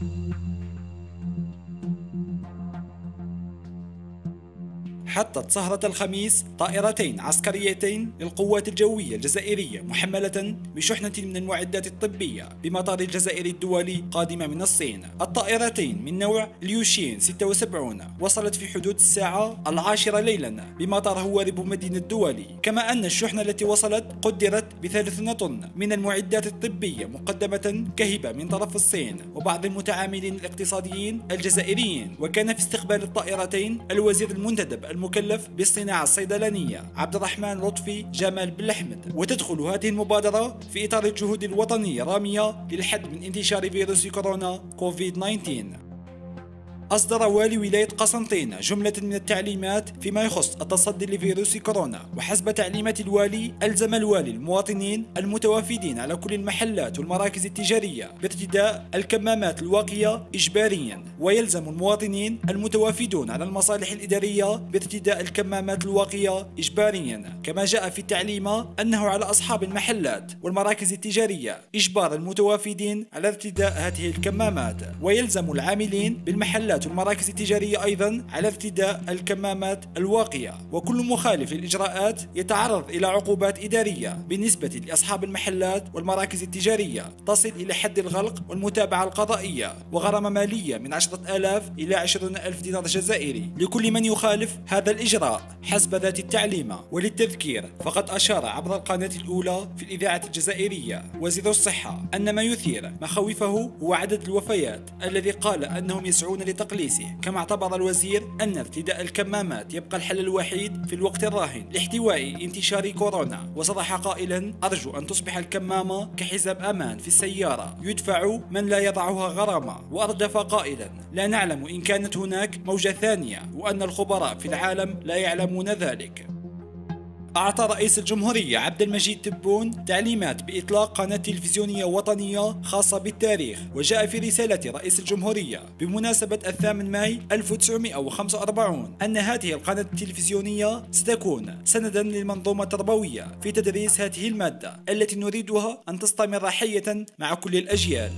thank you حطت سهرة الخميس طائرتين عسكريتين للقوات الجوية الجزائرية محملة بشحنة من المعدات الطبية بمطار الجزائر الدولي قادمة من الصين. الطائرتين من نوع ليوشين 76 وصلت في حدود الساعة العاشرة ليلا بمطار هوارب مدينة الدولي. كما أن الشحنة التي وصلت قدرت بثلاثون طن من المعدات الطبية مقدمة كهبة من طرف الصين وبعض المتعاملين الاقتصاديين الجزائريين. وكان في استقبال الطائرتين الوزير المنتدب المكلف بالصناعة الصيدلانية عبد الرحمن لطفي جمال بن أحمد وتدخل هذه المبادرة في إطار الجهود الوطنية رامية للحد من انتشار فيروس كورونا كوفيد 19 أصدر والي ولاية قسنطينة جملة من التعليمات فيما يخص التصدي لفيروس كورونا وحسب تعليمات الوالي ألزم الوالي المواطنين المتوافدين على كل المحلات والمراكز التجارية بارتداء الكمامات الواقية إجباريا ويلزم المواطنين المتوافدون على المصالح الإدارية بارتداء الكمامات الواقية إجباريا. كما جاء في التعليمة أنه على أصحاب المحلات والمراكز التجارية إجبار المتوافدين على ارتداء هذه الكمامات ويلزم العاملين بالمحلات المحلات والمراكز التجارية أيضا على ارتداء الكمامات الواقية وكل مخالف للإجراءات يتعرض إلى عقوبات إدارية بالنسبة لأصحاب المحلات والمراكز التجارية تصل إلى حد الغلق والمتابعة القضائية وغرامة مالية من عشرة آلاف إلى عشرون ألف دينار جزائري لكل من يخالف هذا الإجراء حسب ذات التعليمة وللتذكير. فقد أشار عبر القناة الأولى في الإذاعة الجزائرية وزير الصحة أن ما يثير مخاوفه هو عدد الوفيات الذي قال أنهم يسعون لتقليل تقليصه كما اعتبر الوزير أن ارتداء الكمامات يبقى الحل الوحيد في الوقت الراهن لاحتواء انتشار كورونا. وصرح قائلا أرجو أن تصبح الكمامة كحزام أمان في السيارة. يدفع من لا يضعها غرامة. وأردف قائلا لا نعلم إن كانت هناك موجة ثانية وأن الخبراء في العالم لا يعلمون ذلك. أعطى رئيس الجمهورية عبد المجيد تبون تعليمات بإطلاق قناة تلفزيونية وطنية خاصة بالتاريخ وجاء في رسالة رئيس الجمهورية بمناسبة الثامن ماي 1945 أن هذه القناة التلفزيونية ستكون سندا للمنظومة التربوية في تدريس هذه المادة التي نريدها أن تستمر حية مع كل الأجيال.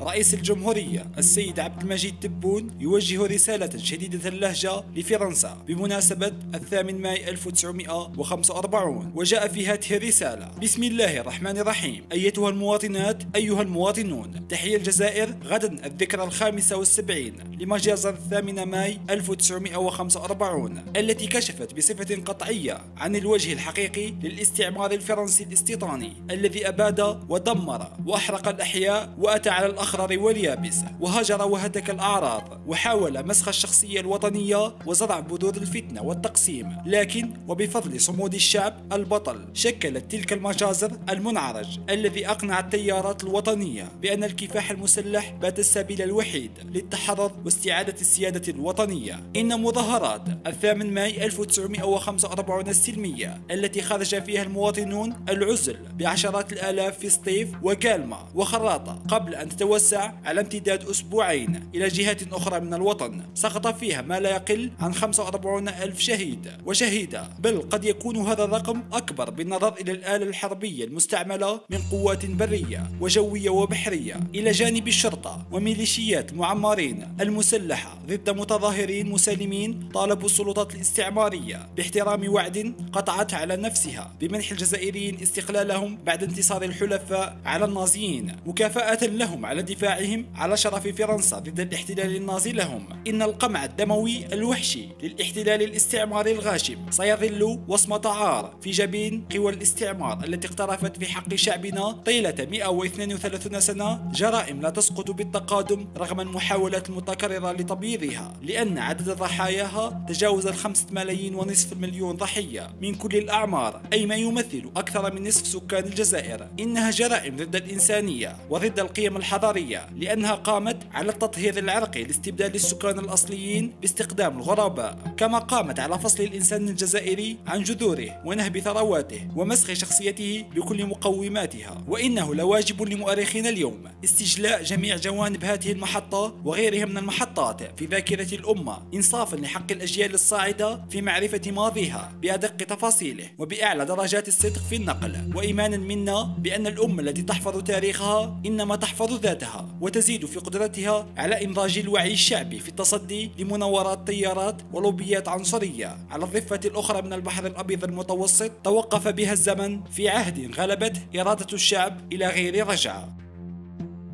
رئيس الجمهورية السيد عبد المجيد تبون يوجه رسالة شديدة اللهجة لفرنسا بمناسبة الثامن ماي 1945 وجاء في هذه الرسالة بسم الله الرحمن الرحيم. أيتها المواطنات أيها المواطنون تحية الجزائر غدا الذكرى الخامسة والسبعين لمجازر الثامن ماي 1945 التي كشفت بصفة قطعية عن الوجه الحقيقي للاستعمار الفرنسي الاستيطاني الذي أباد ودمر وأحرق الأحياء وأتى على الأخ الأخضر واليابس وهجر وهتك الأعراض وحاول مسخ الشخصية الوطنية وزرع بذور الفتنة والتقسيم. لكن وبفضل صمود الشعب البطل شكلت تلك المجازر المنعرج الذي أقنع التيارات الوطنية بأن الكفاح المسلح بات السبيل الوحيد للتحرر واستعادة السيادة الوطنية. إن مظاهرات الثامن ماي 1945 السلمية التي خرج فيها المواطنون العزل بعشرات الآلاف في سطيف وكالما وخراطة قبل أن تتوسع تتوسع على امتداد أسبوعين إلى جهات أخرى من الوطن. سقط فيها ما لا يقل عن 45 ألف شهيد. وشهيدة بل قد يكون هذا الرقم أكبر بالنظر إلى الآلة الحربية المستعملة من قوات برية وجوية وبحرية. إلى جانب الشرطة وميليشيات المعمرين المسلحة ضد متظاهرين مسالمين طالبوا السلطات الاستعمارية باحترام وعد قطعت على نفسها بمنح الجزائريين استقلالهم بعد انتصار الحلفاء على النازيين. مكافأة لهم على دفاعهم على شرف فرنسا ضد الاحتلال النازي لهم. إن القمع الدموي الوحشي للاحتلال الاستعماري الغاشم سيظل وصمة عار في جبين قوى الاستعمار التي اقترفت في حق شعبنا طيلة 132 سنة. جرائم لا تسقط بالتقادم رغم المحاولات المتكررة لتبييضها لأن عدد ضحاياها تجاوز الخمسة ملايين ونصف المليون ضحية. من كل الأعمار أي ما يمثل أكثر من نصف سكان الجزائر. إنها جرائم ضد الإنسانية وضد القيم الحضارية الحضارية لأنها قامت على التطهير العرقي لاستبدال السكان الأصليين باستخدام الغرباء كما قامت على فصل الإنسان الجزائري عن جذوره ونهب ثرواته ومسخ شخصيته بكل مقوماتها. وإنه لواجب لمؤرخين اليوم استجلاء جميع جوانب هذه المحطة وغيرها من المحطات في ذاكرة الأمة إنصافا لحق الأجيال الصاعدة في معرفة ماضيها بأدق تفاصيله وبأعلى درجات الصدق في النقل. وإيمانا منا بأن الأمة التي تحفظ تاريخها إنما تحفظ ذاتها. قدرتها وتزيد في قدرتها على إنضاج الوعي الشعبي في التصدي لمناورات طيارات ولوبيات عنصرية. على الضفة الأخرى من البحر الأبيض المتوسط توقف بها الزمن في عهد غلبته إرادة الشعب إلى غير رجعة.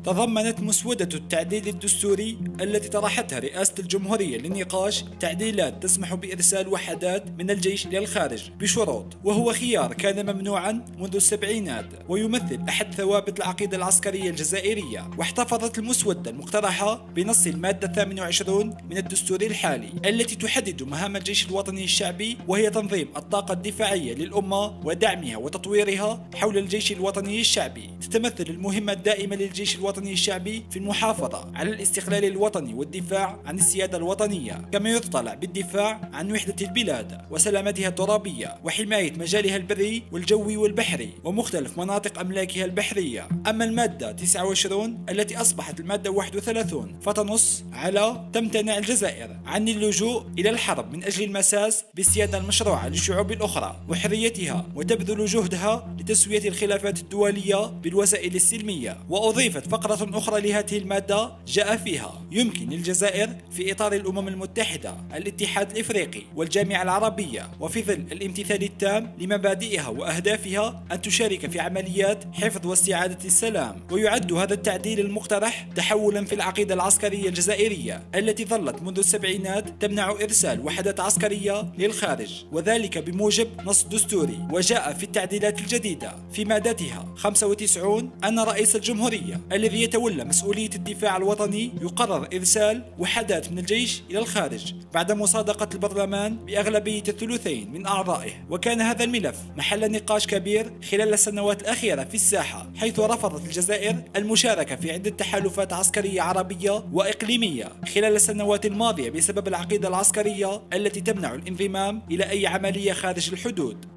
تضمنت مسودة التعديل الدستوري التي طرحتها رئاسة الجمهورية للنقاش تعديلات تسمح بإرسال وحدات من الجيش إلى الخارج بشروط وهو خيار كان ممنوعا منذ السبعينات ويمثل أحد ثوابت العقيدة العسكرية الجزائرية واحتفظت المسودة المقترحة بنص المادة 28 من الدستور الحالي التي تحدد مهام الجيش الوطني الشعبي وهي تنظيم الطاقة الدفاعية للأمة ودعمها وتطويرها حول الجيش الوطني الشعبي. تتمثل المهمة الدائمة للجيش الوطني الوطني الشعبي في المحافظة على الاستقلال الوطني والدفاع عن السيادة الوطنية كما يطلع بالدفاع عن وحدة البلاد وسلامتها الترابية وحماية مجالها البري والجوي والبحري ومختلف مناطق أملاكها البحرية. أما المادة 29 التي أصبحت المادة 31 فتنص على تمتنع الجزائر عن اللجوء إلى الحرب من أجل المساس بالسيادة المشروعة للشعوب الأخرى وحريتها وتبذل جهدها لتسوية الخلافات الدولية بالوسائل السلمية. وأضيفت فقط فقرة أخرى لهذه المادة جاء فيها. يمكن للجزائر في إطار الأمم المتحدة الاتحاد الإفريقي والجامعة العربية وفي ظل الامتثال التام لمبادئها وأهدافها أن تشارك في عمليات حفظ واستعادة السلام. ويعد هذا التعديل المقترح تحولا في العقيدة العسكرية الجزائرية التي ظلت منذ السبعينات تمنع إرسال وحدات عسكرية للخارج. وذلك بموجب نص دستوري. وجاء في التعديلات الجديدة في مادتها 95 أن رئيس الجمهورية الذي الذي يتولى مسؤولية الدفاع الوطني يقرر إرسال وحدات من الجيش إلى الخارج بعد مصادقة البرلمان بأغلبية الثلثين من أعضائه. وكان هذا الملف محل نقاش كبير خلال السنوات الأخيرة في الساحة حيث رفضت الجزائر المشاركة في عدة تحالفات عسكرية عربية وإقليمية خلال السنوات الماضية بسبب العقيدة العسكرية التي تمنع الانضمام إلى أي عملية خارج الحدود.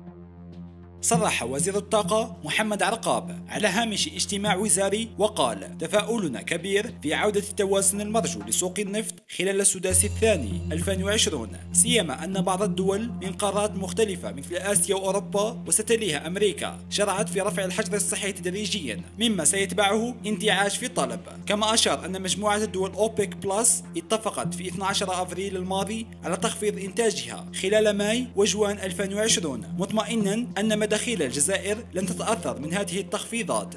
صرح وزير الطاقة محمد عرقاب على هامش اجتماع وزاري وقال تفاؤلنا كبير في عودة التوازن المرجو لسوق النفط خلال السداس الثاني 2020 سيما أن بعض الدول من قارات مختلفة مثل آسيا وأوروبا وستليها أمريكا شرعت في رفع الحجر الصحي تدريجيا مما سيتبعه انتعاش في الطلب. كما أشار أن مجموعة الدول أوبيك بلس اتفقت في 12 أفريل الماضي على تخفيض إنتاجها خلال ماي وجوان 2020 مطمئنا أن مداخيل الجزائر لن تتأثر من هذه التخفيضات.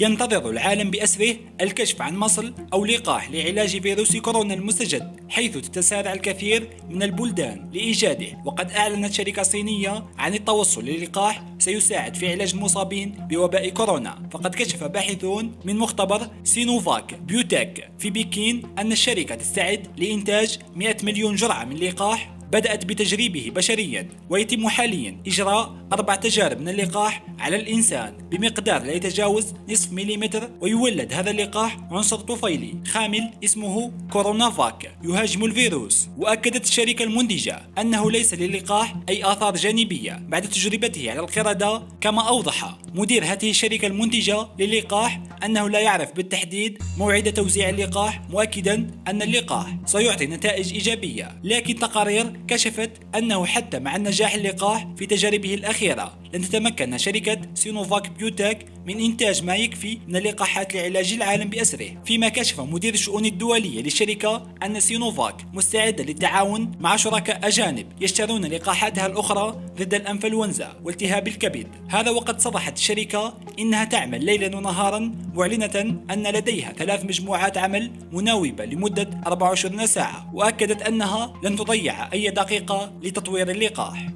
ينتظر العالم بأسره الكشف عن مصل أو لقاح لعلاج فيروس كورونا المستجد حيث تتسارع الكثير من البلدان لإيجاده. وقد أعلنت شركة صينية عن التوصل للقاح سيساعد في علاج المصابين بوباء كورونا. فقد كشف باحثون من مختبر سينوفاك بيوتيك في بكين أن الشركة تستعد لإنتاج 100 مليون جرعة من لقاح بدأت بتجريبه بشريا ويتم حاليا إجراء أربع تجارب من اللقاح على الإنسان بمقدار لا يتجاوز نصف مليمتر ويولد هذا اللقاح عنصر طفيلي خامل اسمه كورونا فاك يهاجم الفيروس. وأكدت الشركة المنتجة أنه ليس للقاح أي آثار جانبية بعد تجربته على القردة كما أوضح مدير هذه الشركة المنتجة للقاح أنه لا يعرف بالتحديد موعد توزيع اللقاح مؤكدا أن اللقاح سيعطي نتائج إيجابية. لكن تقارير كشفت أنه حتى مع النجاح اللقاح في تجاربه الأخيرة. لن تتمكن شركة سينوفاك بيوتك من إنتاج ما يكفي من اللقاحات لعلاج العالم بأسره. فيما كشف مدير الشؤون الدولية للشركة أن سينوفاك مستعدة للتعاون مع شركاء أجانب يشترون لقاحاتها الأخرى ضد الأنفلونزا والتهاب الكبد. هذا وقد صرحت الشركة إنها تعمل ليلا ونهارا معلنة أن لديها ثلاث مجموعات عمل مناوبة لمدة 24 ساعة وأكدت أنها لن تضيع أي دقيقة لتطوير اللقاح.